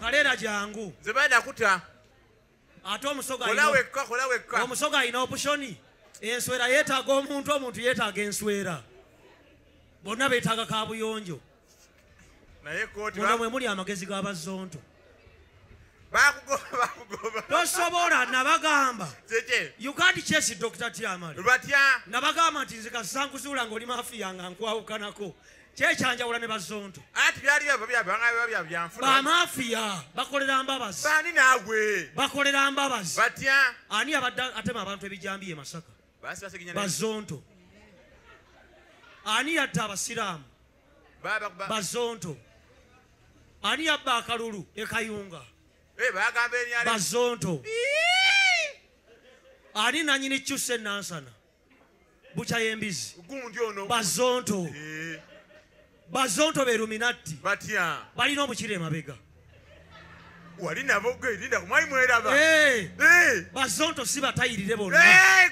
kaleera jangu. Nze benda kuta. Ate omusoga alina- opushoni enswera yeetaaga omuntu omuntu yeetaaga enswera. Bonna beetaaga kabuyonjo munda mwe muli amagezi g'abazonto tosobola nabagamba. Can't chase dr tiamali nabagamba nti nze kasankuzuula ngaoli mafiya nga nkwawukanako kyekyanjawula ne bazonto anti byali byaba byaba bya byanfuna. Bamafiya bakolera mbabazi. Baani naagwe bakolera mbabazi. Batya? Ani abadde atema abantu ebijambiye masaka? Bazonto ani yatta abasiraamu? Bazonto ani yabba akalulu ekayunga enyale bazonto ani nanyini kyusa enansana bukya y'embizi. Gundi ono bazonto bazonto beruminatti batya. Balina omukira emabega. Wali nabo gwe linda kumwali mweraba. Bazonto si batayirire bonna.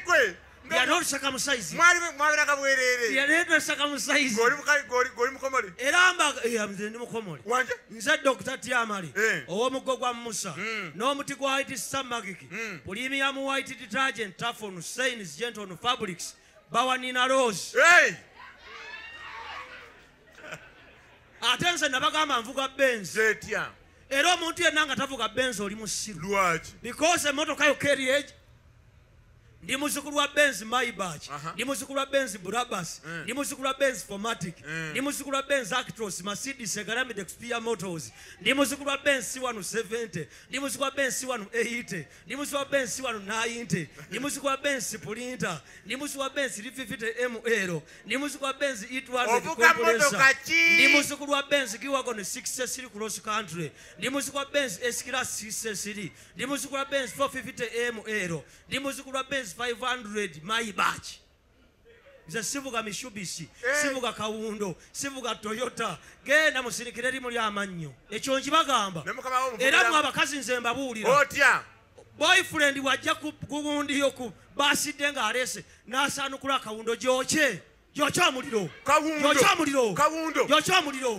Gwe! Nga- yanoolusaka musaizi. Mwali mwabiraga bwereere yanetesaka musaizi. Ng'oli muka- ng'oli- ng'oli mukomole. Era mbaga eh, ndi mukomole. Nze dr tiamali Eh. ow'omuggo gwa musa. Mm. n'omuti gwa white samagiki Mm. premium white detergent tafon sains genton fabrics bawanina rose Hey! Ate nze nabagamba nvuga benzi zetya era omuntu yenna nga tavuga benzi oli musiru lwaki? Because emotoka yo carriage ndi muzukulu wa benz maibach ndi muzukulu wa benz brabas Mm. ndi muzukulu wa benz formatic Mm. ndi muzukulu wa benz actros mercedes egaramid expia motors ndi muzukulu wa benz c170 ndi muzukulu wa benz c180 ndi muzukulu wa benz c190 ndi muzukulu wa benz sprinter ndi muzukulu wa benz 350 ml ndi muzukulu wa benz e200 Ovuga compressor. motoka ki? ndi muzukulu wa benz giwagon 6 cross country ndi muzukulu wa benz esclas 6 ndi muzukulu wa benz 450 ml ndi muzukulu wa benz 500 maibach nze sivuga mishubisi Eh. sivuga kawundo sivuga toyota. Genda musirikire erimu lyamannyo ekyo nkibagamba. Era mwe muvugiramu. abakazi nze mbabuulira. Boyfriend wajja ku gugundiyo ku basidde ng'aleese n'asaanukula akawundo gyokye. Gyokye omuliro gyokye omuliro gyokye omuliro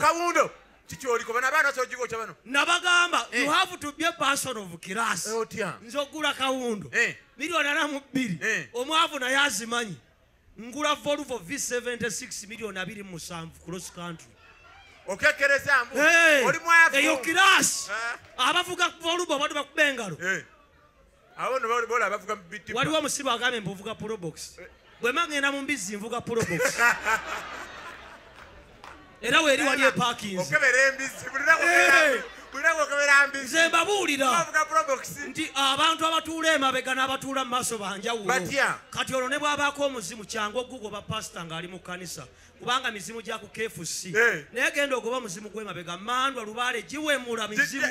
kikyoliko bana abaana sojigokya bano? Nabagamba Eh. you have to be a person of class. Eh, otya? Nze ogula kawundo. Eh. miliyoni ana mu bbiri. Omwavu naye azimanyi. Ngula volvo v76 miliyoni abiri mu musanvu cross country. Okekkereza mbu Hey, oli mwavu. Eyo kirasi abavuga volvo badu bakuba engalo. Waliwo omusibe agambye mbuvuga probox bwe magenda mu mbizzi nvuga probox era weeri wali mbisi nze mbabuulira nti abantu abatuula emabega n'abatuula mu maaso banjawulo. Kati olwo ne bwabaako omuzimu kyangu ogugoba pasita ng'ali mu kkanisa kubanga mizimu gya ku kfc naye genda ogoba omuzimu gw'emabega mandwa lubaale giwemula mizimu.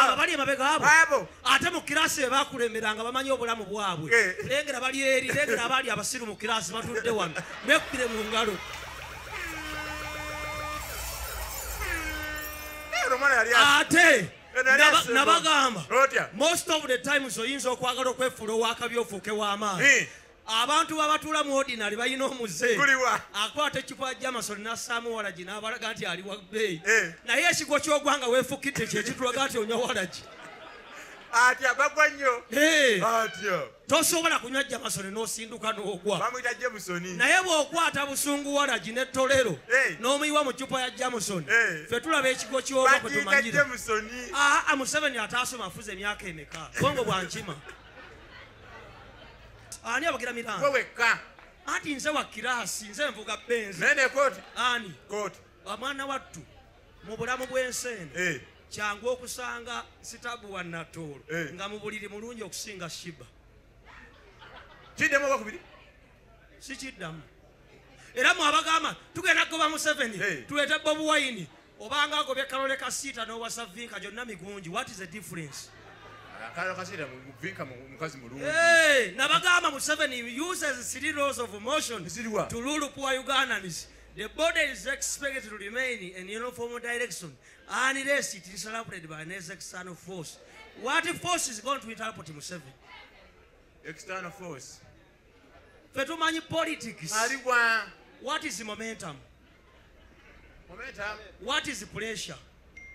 abo bali emabega abo ate mu kirasi ebakulemeranga bamanyi obulamu bwabwe. Lengera bali eri lengera abaali abasiru mu kirasi batudde wano. Bekkire mu ngalo ate nabagamba most of the times oyinza okwagala okwefuula owakabi ofuuke w'amaanyi Eh. abantu babatuula mu ordinary balina omuze. Akwata ekipa ya jamasoni n'assaamu walagi n'abalaga nti ali wa bbeeyi. Eh. naye ekigo ky'ogwanga weefukidde kyekitulaga nti onywa walagi atya bagwa nnyo. Atya tosobola kunywa jamasoni n'osinduka n'ogwa. Naye bw'okwata busungu walagi ne tolero Eh. n'omuyiwa mu cupa ya jamusoni ffe tulaba ekigo ky'obwa kwe bakiika tumanyira jamusoni aa museveni ataasoma afuza emyaka emeka? Bongo bwankima ani abagira wekka anti nze wa kirasi nze nvuga benzi. Ani? Omwana wattu mu bulamu bw'enseene Eh. Kyangu okusanga sitabu wa natoolo Eh. nga mu buliri mulungi okusinga shiba. Kiddemu okwakubiri sikiddamu. Era mwabagamba tugenda kugoba museveni Eh. tuleete bobu wayini obanga agobye kalole kasiita n'owasa vinka gyonna migungi. What is the difference? Hey, nabagamba museveni uses three laws of motion to rule poor ugandans the body is expected to remain in uniform direction. Unless it is interrupted by an external force. What force is going to interrupt museveni external force. Fe tumanyi politics. What is momentum? Momentum. What is the pressure?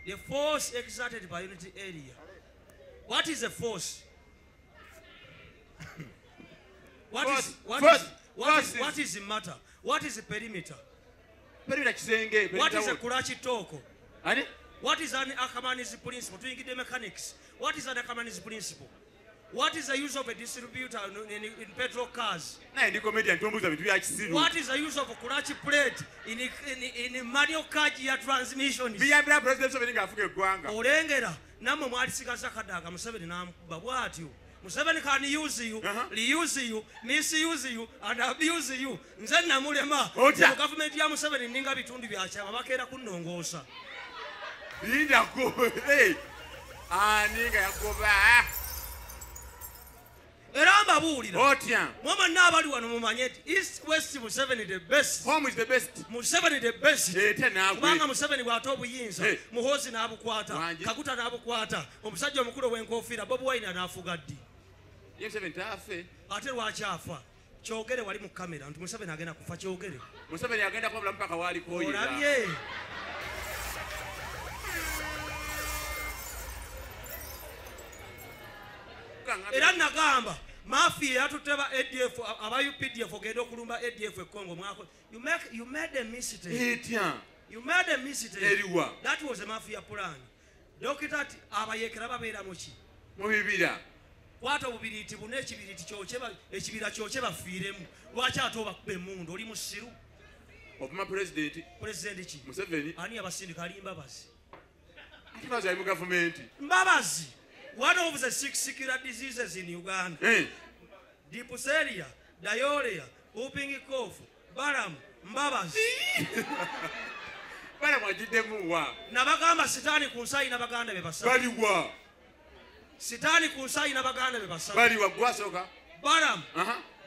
The force exerted by unity area. What is a force? What is Force- what force- is what is force what is matter? What is the perimeter perita kisenge what is a kurachi toko Ani? What is an Ackerman's principle? Tuyingidde mechanics. What is an Ackerman's principle? What is the use of a distributor in, in, in petrol cars? naye ndi comedian tombuuza bintu bya kisiru What is the use of a Kurachi plate in, in, in manual car gear transmissions? biyambira president museveni ng'afuga eggwanga olengera nammwe mwalisigaza kadaga museveni namukuba bwatyo museveni can use you Uh-huh. reuse you misuse you and abuse you. Nze namulema Otya. gavumenti ya museveni ninga bitundu byakyama bakeera kunnongoosa. Lindako Hey! ani nga yagoba era mbabuulira otya. Mwamana abali wano mumanye nti east west museveni the best. Home is the best. Museveni the best. Ete naagwe kubanga museveni bw'ate obuyinza muhoozi n'abukwata kaguta n'abukwata omusajja omukulu ow'enkofiira bobi wine anaafuga ddi ye museveni taafe ate lwaki afa. Kyogere wali mu kamera. Nti museveni agenda kufa kyogere. Museveni agenda kuba bulamu paka waalikoyera olabye. Era nagamba mafiya yatutte ba adf aba updf ogenda okulumba adf e congo mwako. You make- you made a mistake. Etya? You made a mistake. Eriwa? That was a mafia plan. Dokita ati abayekera babeera muki mu bibira kwata obubiriiti buna ekibiriiti ekibira kyokye bafiiremu. Lwaki ate obakuba emundu oli musiru? Ovuma pulezidenti pulezidenti ki? Museveni. Ani abasindika? Ali mbabazi. Ate bazi ali mu gavumenti. Mbabazi one of the six secular diseases in uganda? Eh, dipuseria diarrhea whooping cough balamu mbabazi. Bala mwagiddemu wa? Nabagamba sitaani ku nsayi nabaganda be basatu. Baliwa sitaani ku nsayi nabaganda be basatu. Baliwa gwasooka balamu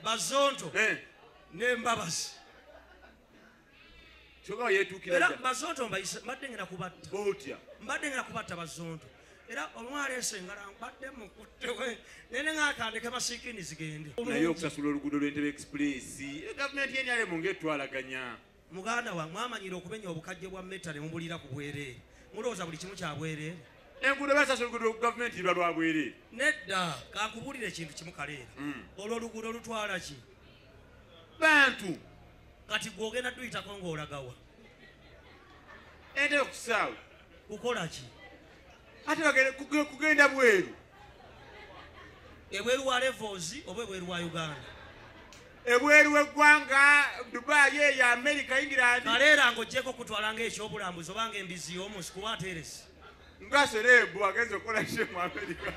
bazonto Eh, nembabazi kyoga yetuukira era bazonto mbadde ngenda kubatta. Otya mbadde ngenda kubatta bazonto. Era olwaleese engala mbadde mukuttewe nene ngakandike masiikini zigende. Naye okusasula oluguudo lw'entebe express gavumenti yenyalemu ngaetwalaganya muganda wa mwamanyire okumenya obukajje bwa meta ne mubulira ku bwereere mulowooza buli kimu kya bwereere enguudo basasula oluguudo gavumenti lwa lwa bwereere nedda kankubuulira ekintu kimu kaleera. Olwo oluguudo olutwala ki? Bantu. Kati gwogenda duyitako ng'olagawa. Entebe okusaawe kukola ki? Ate kugenda bweru. Ebweru wa levels oba ebweru wa uganda? Ebweru w'eggwanga dubayi eyo amerika england. Kaleera ng'ojjeko kutwalanga ekyobulambuzi obanga embizi y'omunsi kuba ateresi nga serebu agenza okukola kye mu amerika